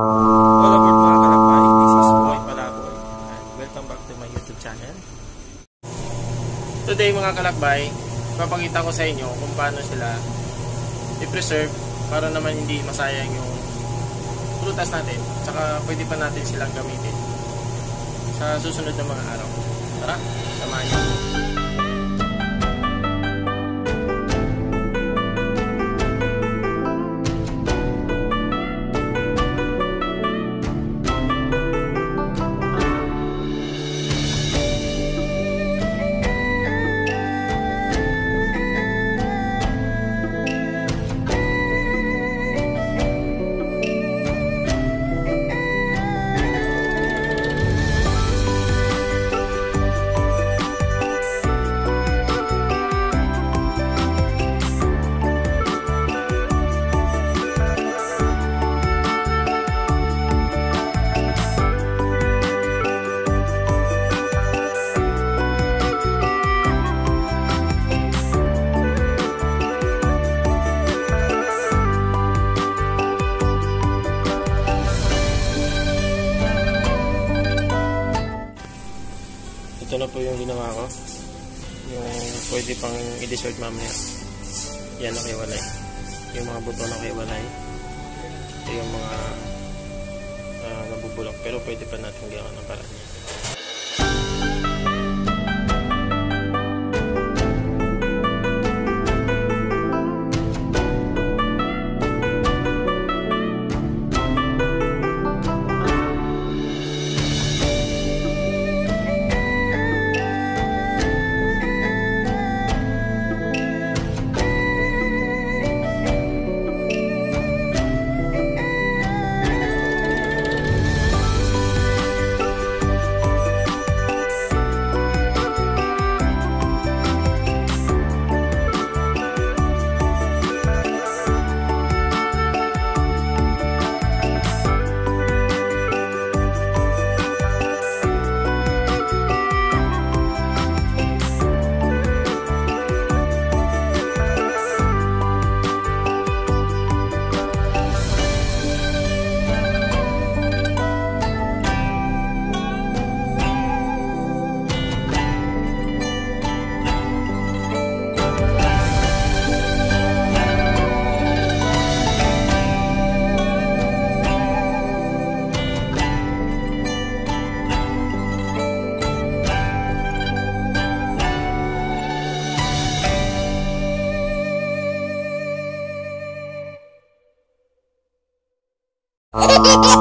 Hello aboard mga kalakbay, this is Boy Palaboy and welcome back to my YouTube channel. Today mga kalakbay, papakita ko sa inyo kung paano sila i-preserve para naman hindi masayang yung prutas natin tsaka pwede pa natin silang gamitin sa susunod na mga araw. Tara, samahan niyo. Ito na po yung ginawa ko. Yung pwede pang i-dessert mamaya. Yan nakiwalay. Yung mga buto nakiwalay. Ito yung mga uh, nabubulok. Pero pwede pa natin gawa ng paraan Ah.